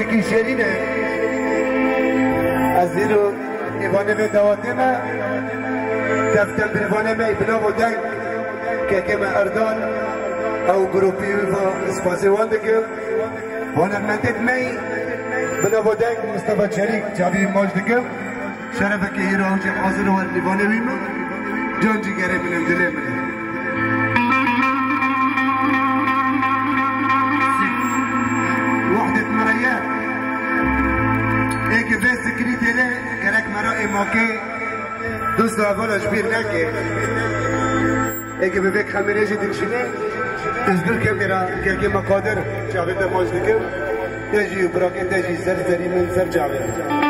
موسیقی شیرینه از زیرو ایوانه به دواتمه دفتر بریوانه می بلا و دنگ که که من اردان او گروپی و اسپاسی وان دکم وانا مندد می بلا و دنگ مصطفى شریک جابی موج دکم شرفه که هیرو جب حاضر و لیوانه ویمو جان جگره منم دله موكي دوست اولا جبير ناكي هيك ببيك خميريجي دكشني تزبر كاميرا كاكي مقادر جاويد موج دكم تجي براكي تجي زرزري من زر جاويد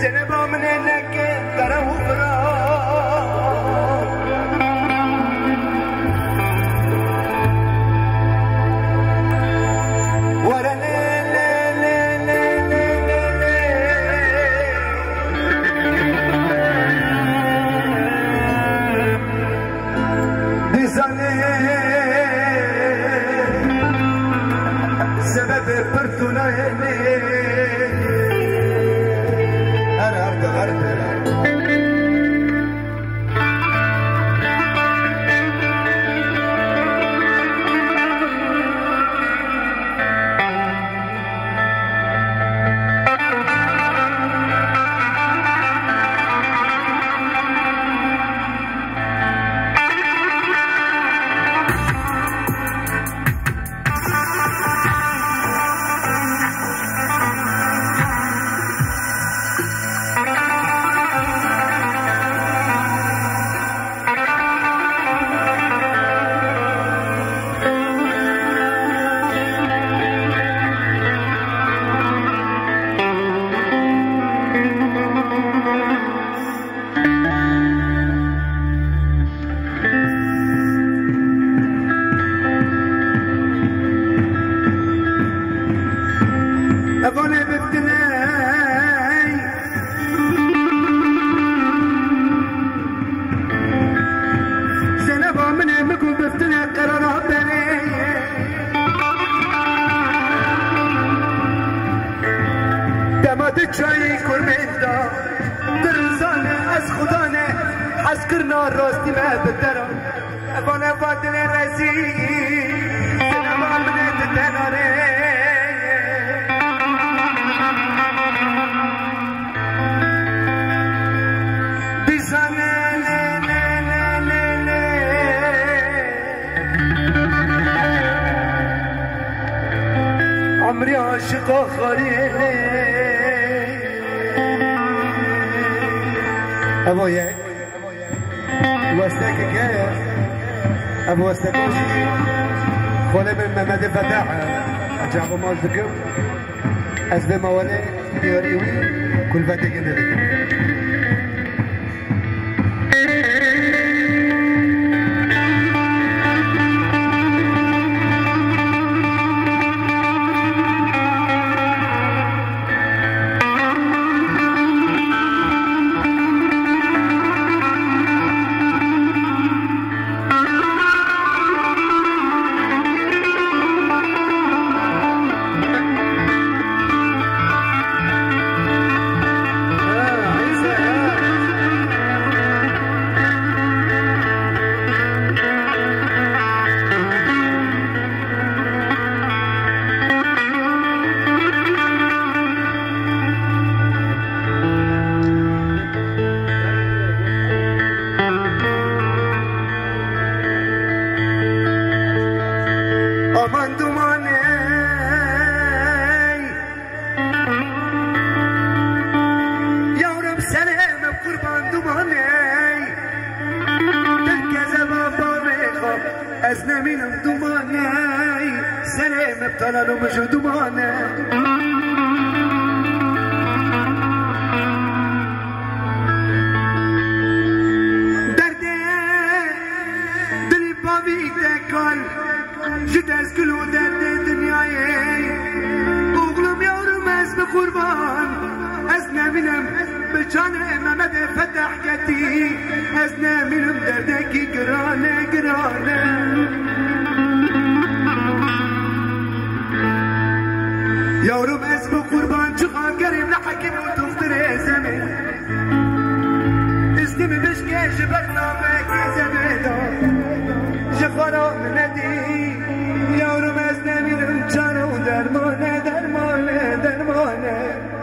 سنبا من انك ترى وفراق چای کرمندا درزان از خدانه حس کرنا راستی ما بدرم افانه وادن رزی سنبا من تتناره بیزانه نه نه نه نه نه عمري عاشق آخری ابو جاي أبو وساك خونا بن محمد كل لسنا من الضماني سلام بطلل ومجهود ضماني Şu ders gül o derdi dünyayı. Oğlum yavrum ezme kurban? Ez ne bilem Beçane Mehmet'e fethe حسرتی از نمیرم دردکی گرانه گرانه. یارم اسم قربان چقدر کریم؟ لحکیم و دختر زمین. اسم بشکش برنامه که زمیدا جخورا ندی؟ یارم از نمیرم جانو درمانه درمانه درمانه.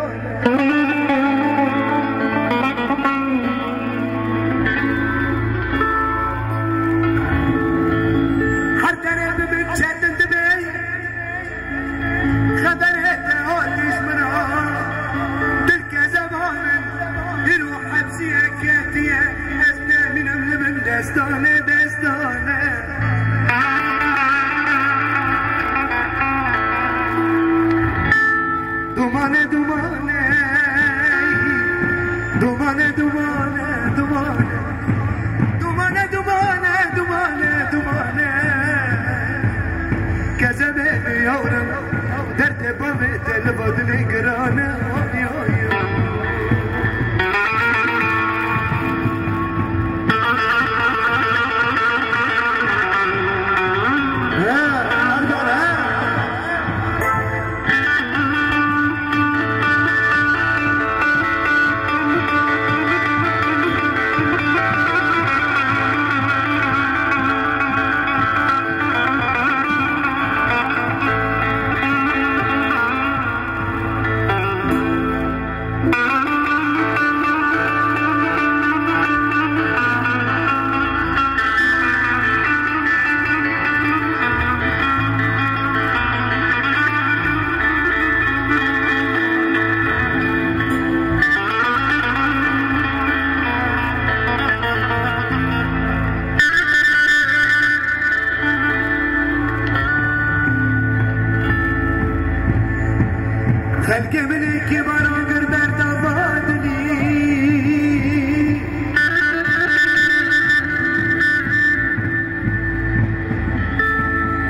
بلك من الكبر وقدر تفادني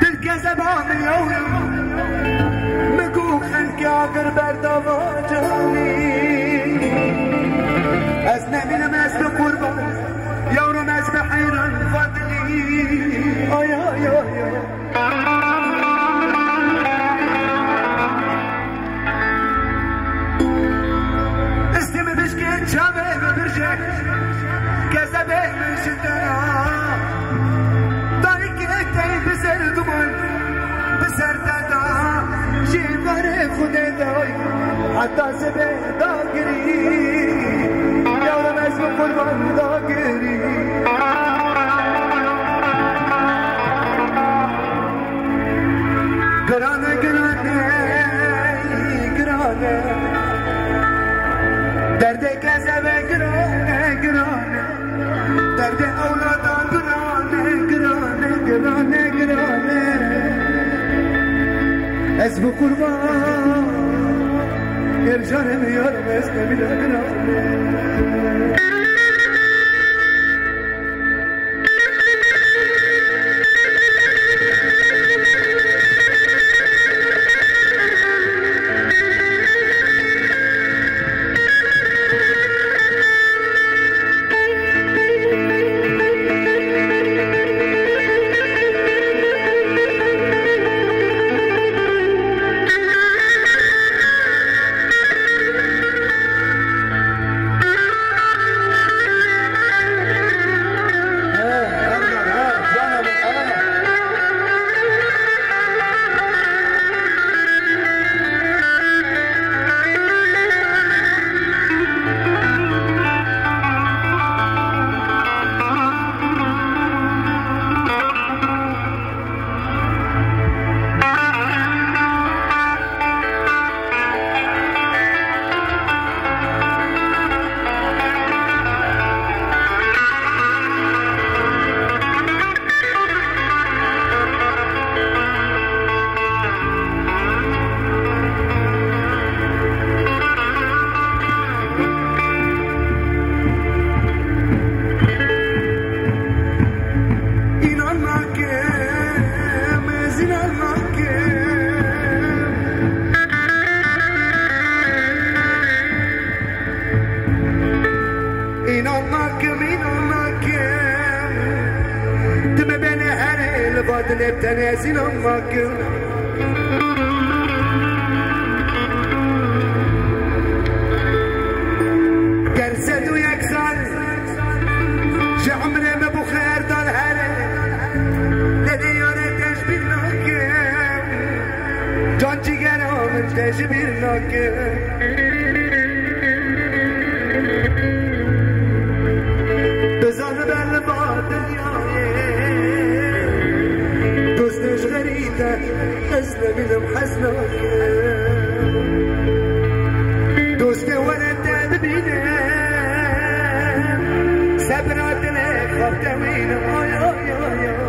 تلك سبع مليون مكوخ خلقي عقرب ارتفع حتى سبع ذاكري يا ولد مجنون كل ما ذاكري قرانا قرانا قرانا درد كذا قرانا قرانا درد أولادان قرانا قرانا قرانا قرانا أسبق قربان yer canım yar besle bile bile تنازل أمك كرسد ويكسر شعمنا ما بخير دار هلا. لدي يوري تجبير لك جون جيجانو من تجبير لك غریده حزن بینم حزناک دوست ورد ببینه صبرات لك خبت وين آي آي آي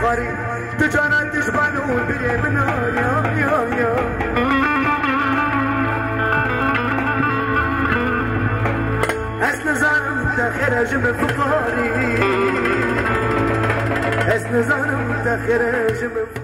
تو جانا دشمنون بری منار یا یا یا. از نظرم تخیر جم فقاری. از نظرم تخیر جم فقاری